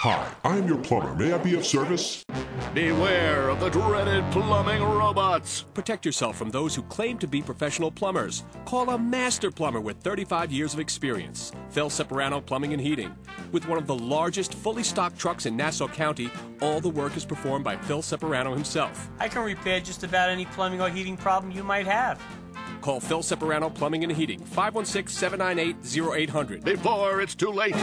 Hi, I'm your plumber. May I be of service? Beware of the dreaded plumbing robots. Protect yourself from those who claim to be professional plumbers. Call a master plumber with 35 years of experience. Phil Separano Plumbing and Heating. With one of the largest fully stocked trucks in Nassau County, all the work is performed by Phil Separano himself. I can repair just about any plumbing or heating problem you might have. Call Phil Separano Plumbing and Heating, 516 798 0800. Before it's too late.